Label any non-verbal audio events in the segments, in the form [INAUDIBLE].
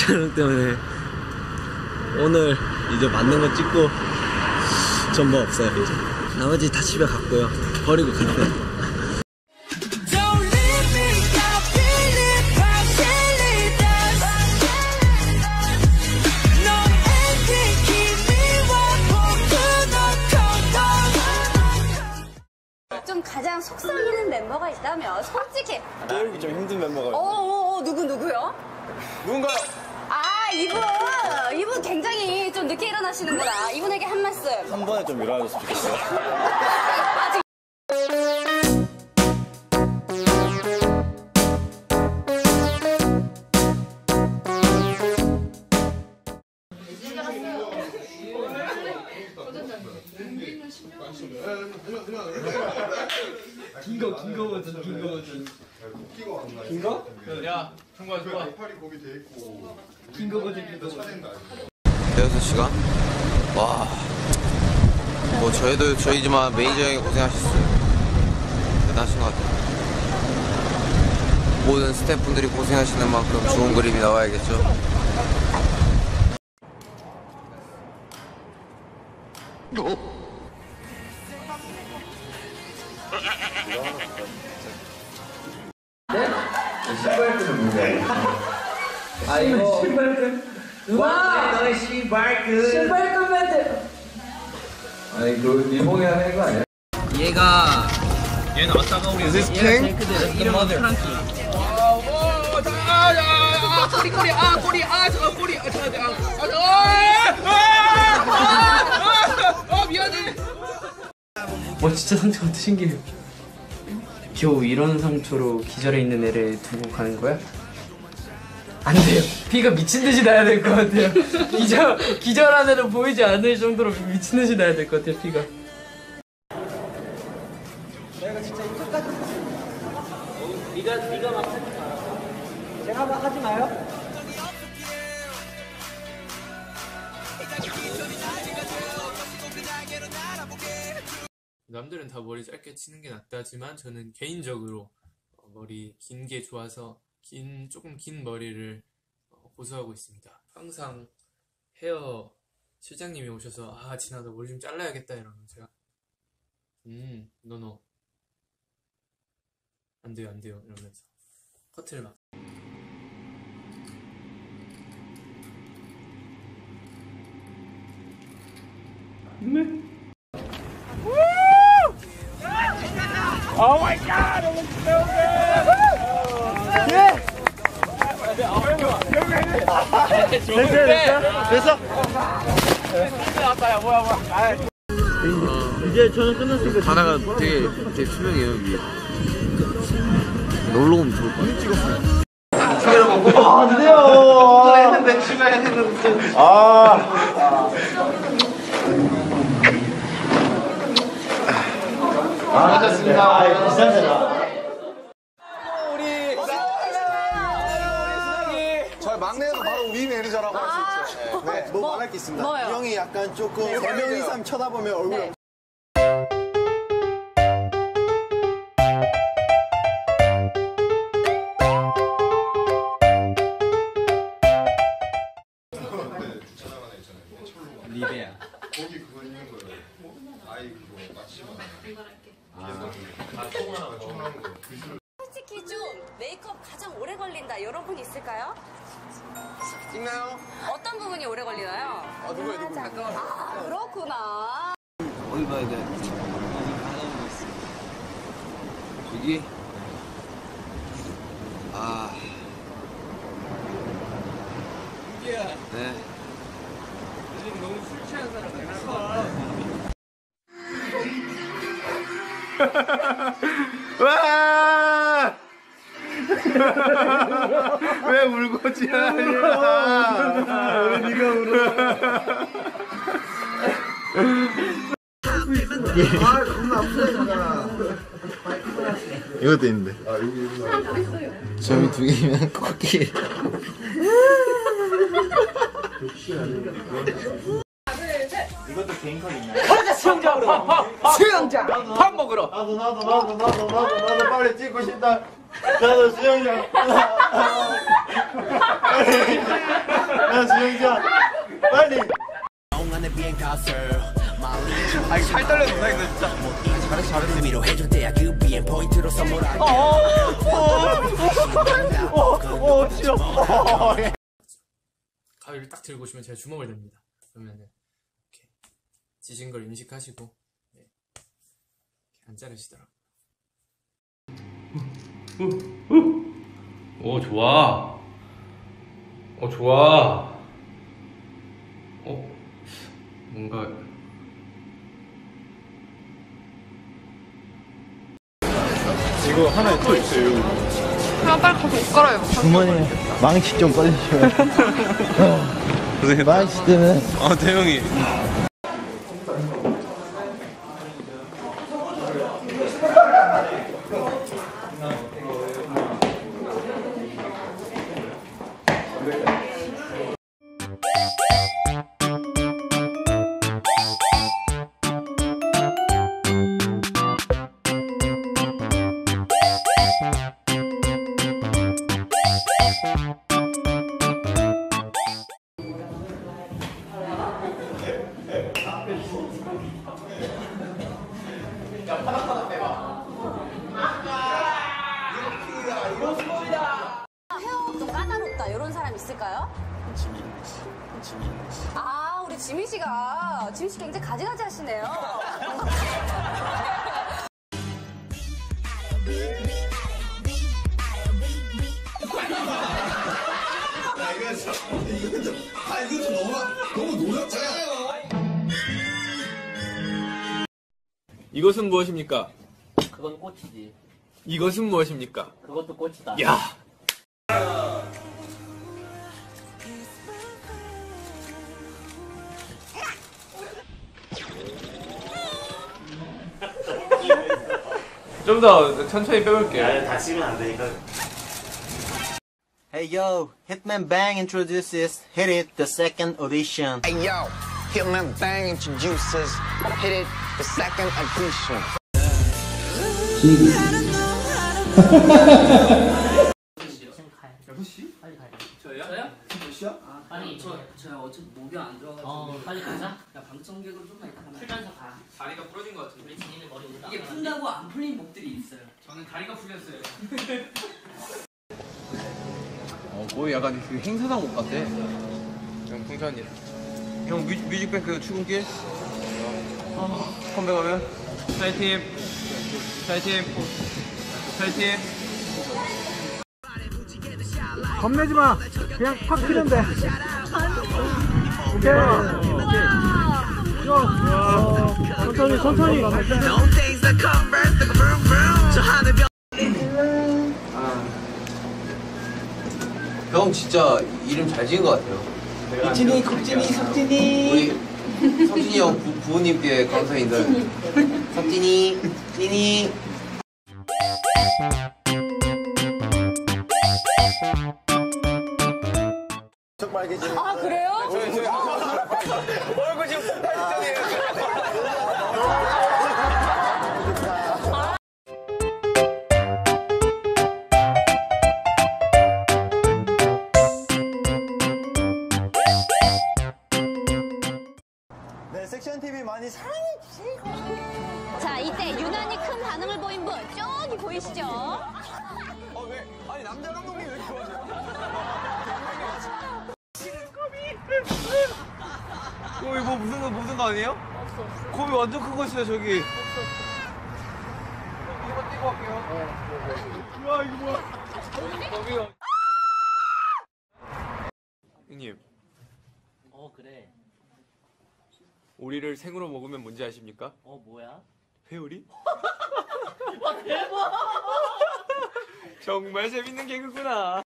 촬영 때문에 오늘 이제 맞는 거 찍고 전뭐 없어요. 이제. 나머지 다 집에 갔고요. 버리고 좀 가장 속상이는 멤버가 있다면 솔직히. 떠올리기 좀 힘든 멤버가 어어어 누구 누구요? 누군가요? 아 이분 이분 굉장히 좀 늦게 일어나시는구나. 이분에게 한 말씀. 한 번에 좀 일어나줬으면 좋겠어요 [LAUGHS] 대여섯 시간? 와. 뭐 저희도 저희지만 매니저 형이 고생하셨어요. 대단하신 것 같아요. 모든 스태프분들이 고생하시는 만큼 좋은 그림이 나와야겠죠. 얘가 와 진짜 상처가? 어떻게 신기해요 겨우 이런 상처로 기절해 있는 애를 두고 가는 거야? 안 돼요. 피가 미친 듯이 나야 될 것 같아요. 기절, 기절한 애는 보이지 않을 정도로 미친 듯이 나야 될 것 같아요 피가. 남들은 다 머리 짧게 치는 게 낫다지만 저는 개인적으로 어, 머리 긴 게 좋아서 긴 조금 긴 머리를 어, 고수하고 있습니다. 항상 헤어 실장님이 오셔서 아 진아 너 머리 좀 잘라야겠다. 이러면 제가 음 노노 안 돼요 안 돼요. 이러면서 커트를 막 이제 저는 끝났으니까 바다가 되게 되게 투명해요 위에. 놀러 오면 좋을 것 같아요. 저희 막내도 바로 우리 매니저라고 할 수 있죠. 네. 뭐 말할 게 있습니다. 뭐요? 이 형이 약간 조금 세명 이상 쳐다보면 얼굴 네. 리베야 메이크업 가장 오래 걸린다 이런 분 있을까요? 찍나요? 어떤 부분이 오래 걸리나요? 아 누구야 누구? 아 그렇구나 어디 봐야 돼? 여기? 왜 울고 지랄이야? 왜 네가 울어? 아, 겁나 아프잖아. 이것도 있는데. 점이 두 개면 코끼리. 수 영장 밥 먹으러 나도 나도 나도 나도 나도 나도 빨리 찍고 싶다. 나도 수영장. [LAUGHS] 시간. 빨리. 아니 살 떨려 누나 진짜 어 싫어 가위를 딱 들고 오시면 제가 주먹을 냅니다. 그러면은 이렇게 지신 걸 인식하시고 안 자르시더라고요. 오 좋아 어 좋아 어 뭔가 이거 하나 또 있어요. 그냥 빨리 가서 옷 갈아입어. 주머니에 망치 좀 꺼주시면 [LAUGHS] 망치 때문에 아 대형이 Thank you. 씨 굉장히 가지가지 하시네요. 이것은 무엇입니까? 그건 꽃이지. 이것은 무엇입니까? 그것도 꽃이다. 야 좀 더 천천히 빼볼게요. Hey yo, Hitman Bang introduces Hit It the second audition Hey yo, Hitman Bang introduces Hit It the second edition. 아니 저, 저 어차피 목이 안 들어가지고 어 빨리 가자 야 방청객으로 좀만 이따 가면 풀면서 가 다리가 부러진 것 같은데. 우리 지인의 머리 올라 이게 푼다고 안 풀린 목들이 있어요 저는 다리가 풀렸어요. [LAUGHS] 어, 거의 약간 그 행사장 옷 같아. 형 풍선이. 형 뮤, 뮤직뱅크 출근길? 어, 컴백하면? 사이팀. 사이팀. 사이팀. 겁내지 마 그냥 팍 피면 돼 오케이 천천히 천천히 형 진짜 이름 잘 지은 것 같아요. 국진이 국진이 석진이 우리 석진이 형 부, 부모님께 감사 인사. 석진이, 찐이. 아 그래요? 네, [LAUGHS] 섹션 TV 많이 사랑해 주세요. 자 이때 유난히 큰 반응을 보인 분 저기 보이시죠? 어, 왜? 아니, 남자 감독님 왜 이렇게 좋아하세요? 어 이거 무슨 거 무슨 거 아니에요? 없어 없어 곰이 완전 큰 거 있어요 저기 이거 띄고 갈게요 우와 이거 뭐야 형님, 어 그래 오리를 생으로 먹으면 뭔지 아십니까? 어 뭐야 회오리? [LAUGHS] [LAUGHS] 정말 재밌는 개그구나.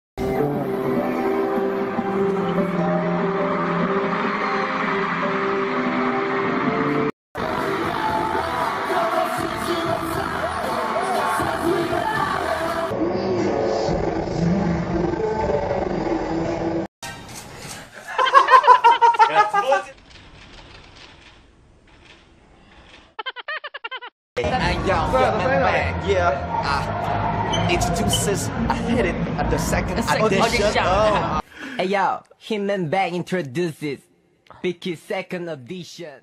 yeah, matter fact, yeah. Ah, I sis. I hit it at the second audition. Oh. Hey, yo, him and back introduces. Picky second audition.